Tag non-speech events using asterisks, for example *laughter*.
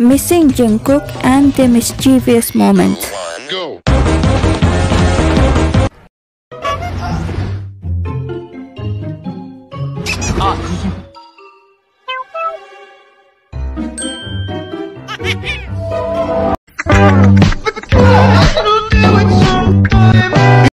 Missing Jungkook and the mischievous moment. Go. Ah. *laughs*